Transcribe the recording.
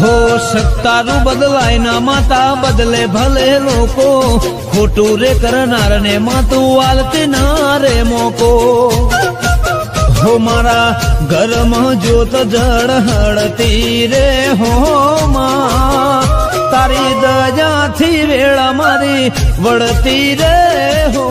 હો સત્તારું બદલાય ના માતા, બદલે ભલે લોકો. ખોટું રે કરનાર ને માતું વાલતી ના રે મોકો. હો મારા, ઘરમાં જોત જળ હળતી રે હો માં. તારી દજાથી વેળા મારી વળતી રે હો